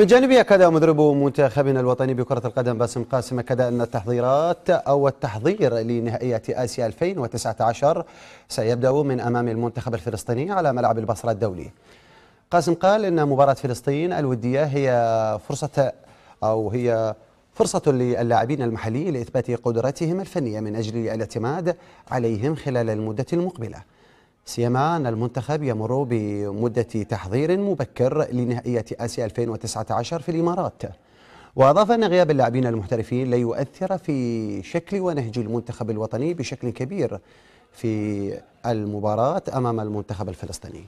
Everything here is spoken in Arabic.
من جانبه أكد مدرب منتخبنا الوطني بكرة القدم باسم قاسم أكد أن التحضيرات أو التحضير لنهائية آسيا 2019 سيبدأ من أمام المنتخب الفلسطيني على ملعب البصرة الدولي. قاسم قال إن مباراة فلسطين الودية هي فرصة أو هي فرصة للاعبين المحليين لإثبات قدرتهم الفنية من أجل الاعتماد عليهم خلال المدة المقبلة. سيما أن المنتخب يمر بمدة تحضير مبكر لنهائية آسيا 2019 في الإمارات. وأضاف أن غياب اللاعبين المحترفين لا يؤثر في شكل ونهج المنتخب الوطني بشكل كبير في المباراة أمام المنتخب الفلسطيني.